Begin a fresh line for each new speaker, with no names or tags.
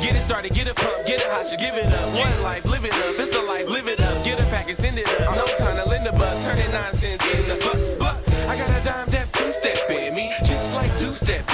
Get it started, get it pump, get it hot, you give it up. One life, live it up, it's the life, live it up. Get a package, send it up. No time to lend a buck, turn it nonsense in the But. I got a dime that two step in me, chicks like two step